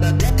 da